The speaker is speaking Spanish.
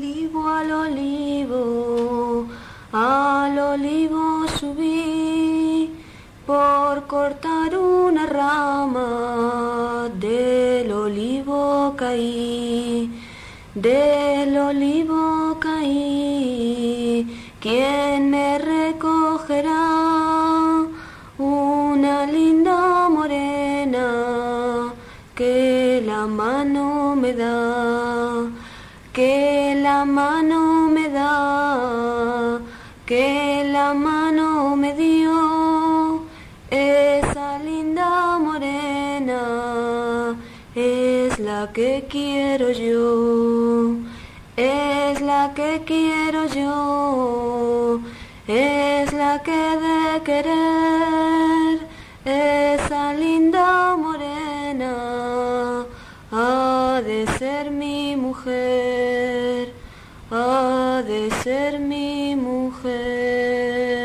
olivo, al olivo, al olivo subí por cortar una rama, del olivo caí, del olivo caí, ¿quién me recogerá? Una linda morena que la mano me da que la mano me da, que la mano me dio, esa linda morena es la que quiero yo, es la que quiero yo, es la que de querer, de ser mi mujer, ha de ser mi mujer.